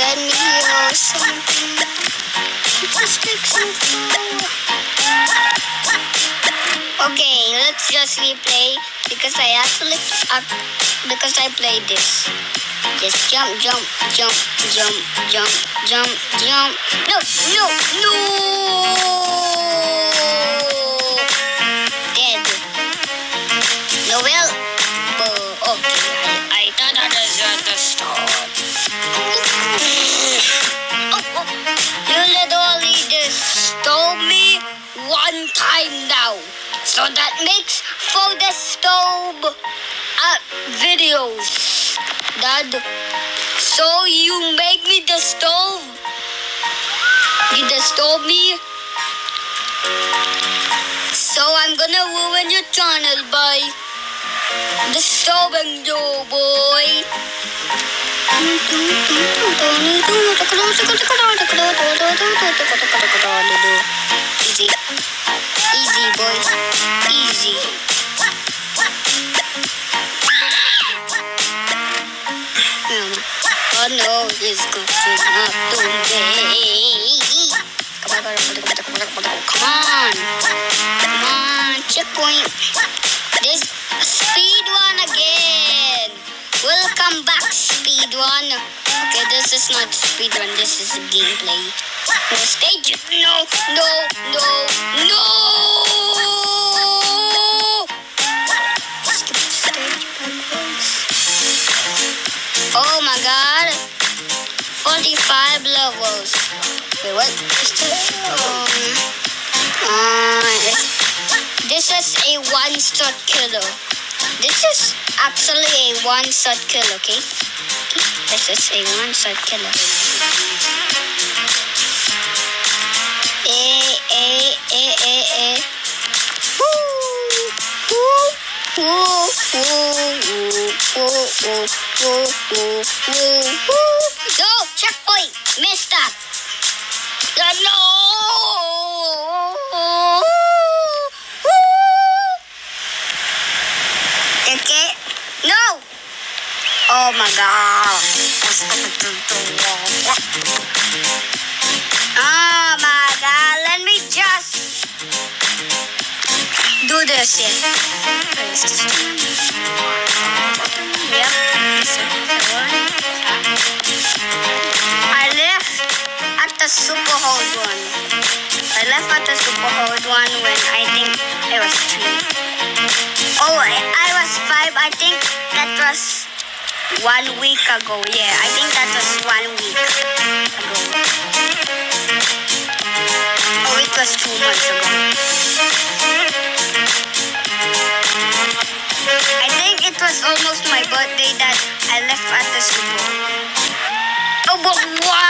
send me or something. Okay, let's just replay because I actually uh, because I played this. Just jump, jump, jump, jump, jump, jump, jump. No, no, no. Dead. No, So that makes for the stove uh, videos. Dad. So you make me the stove? You just stole me? So I'm gonna ruin your channel by disturbing you, boy. Um, this good should not on, come on. Come on, checkpoint. This speed one again. Welcome back, speed one. Okay, this is not speed one. This is gameplay. No stage. No, no, no, no. Oh my god. 45 levels. Wait, what? Is this? Um, uh, this is a one shot killer. This is actually a one shot killer, okay? This is a one shot killer. Eh, eh, eh, eh, eh. Woo. Go, checkpoint, missed that. Uh, No. Okay. No. Oh my god. Oh my god. Let me just do this here. Super hard one. I left at the super hard one when I think I was three. Oh, I, was five. I think that was one week ago. Yeah, I think that was one week ago. Oh, it was two months ago. I think it was almost my birthday that I left at the super. Oh, but what?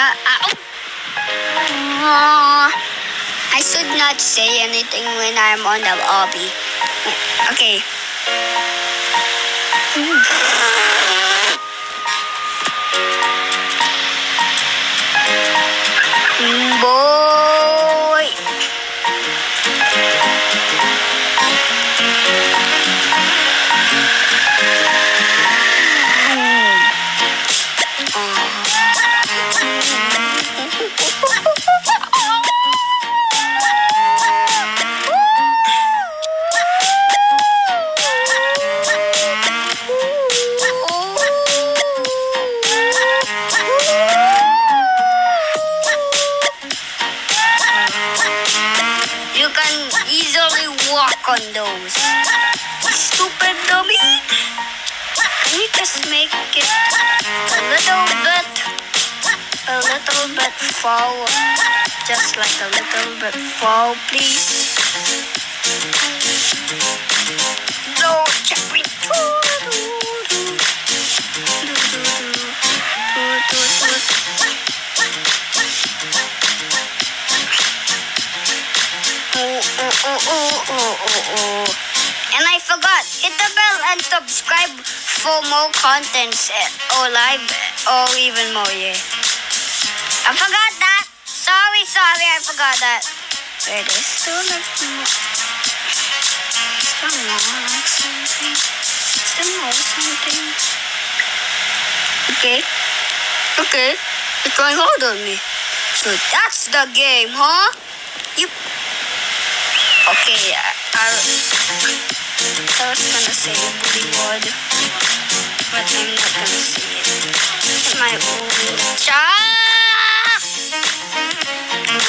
Not. Uh, oh. I should not say anything when I'm on the lobby. Okay. Little bit fall, just like a little bit fall, please? No, check And I forgot, hit the bell and subscribe for more contents or live or even more, yeah. I forgot that. Sorry, sorry, I forgot that. Wait, is still like still more like something. Still more something. Okay. Okay. It's going hard on me. So that's the game, huh? You Okay, I, I was gonna say Bollywood, but I'm not gonna say it. My old child.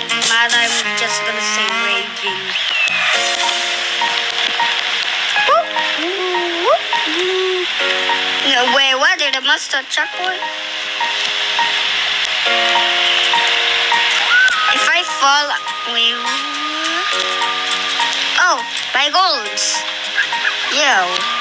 bit mad, I'm just gonna say raging. No, wait, what did the mustard checkpoint? If I fall, wait. Oh, my goals. Yo.